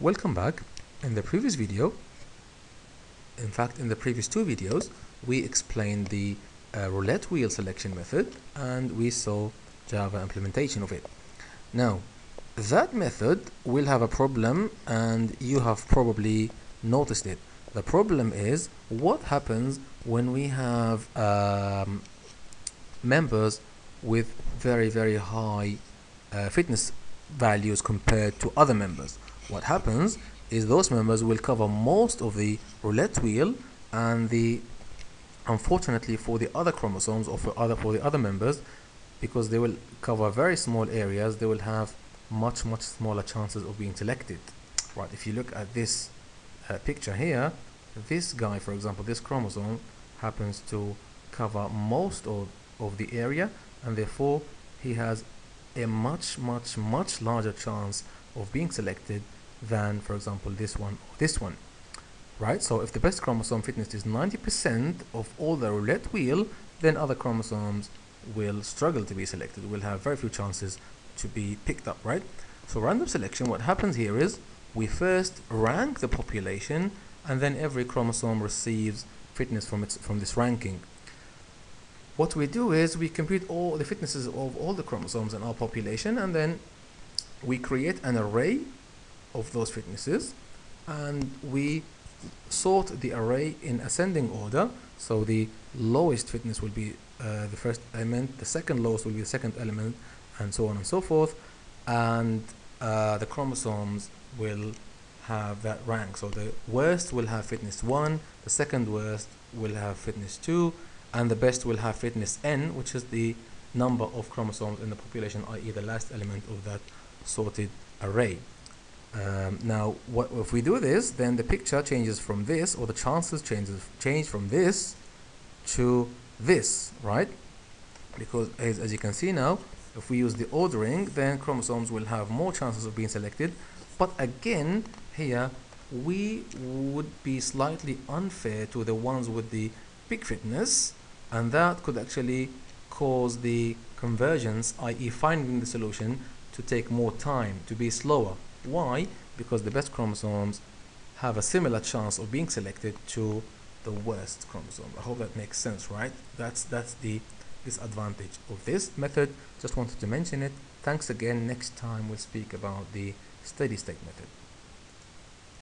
Welcome back. In the previous video, in fact in the previous two videos, we explained the uh, roulette wheel selection method and we saw Java implementation of it. Now, that method will have a problem and you have probably noticed it. The problem is what happens when we have um, members with very very high uh, fitness values compared to other members. What happens is those members will cover most of the roulette wheel and the unfortunately for the other chromosomes or for other for the other members because they will cover very small areas they will have much much smaller chances of being selected. Right if you look at this uh, picture here this guy for example this chromosome happens to cover most of, of the area and therefore he has a much much much larger chance of being selected than for example this one or this one right? So if the best chromosome fitness is 90% of all the roulette wheel then other chromosomes will struggle to be selected. Will have very few chances to be picked up right? So random selection what happens here is we first rank the population and then every chromosome receives fitness from its from this ranking. What we do is we compute all the fitnesses of all the chromosomes in our population and then we create an array of those fitnesses and we sort the array in ascending order. So the lowest fitness will be uh, the first element the second lowest will be the second element and so on and so forth. And uh, the chromosomes will have that rank. So the worst will have fitness 1 the second worst will have fitness 2 and the best will have fitness n which is the number of chromosomes in the population i.e. the last element of that sorted array um, now what if we do this then the picture changes from this or the chances changes change from this to this right? Because as, as you can see now if we use the ordering then chromosomes will have more chances of being selected. But again here we would be slightly unfair to the ones with the big fitness and that could actually cause the convergence i.e. finding the solution to take more time to be slower why? Because the best chromosomes have a similar chance of being selected to the worst chromosome. I hope that makes sense, right? That's that's the disadvantage of this method. Just wanted to mention it. Thanks again. Next time we'll speak about the steady state method.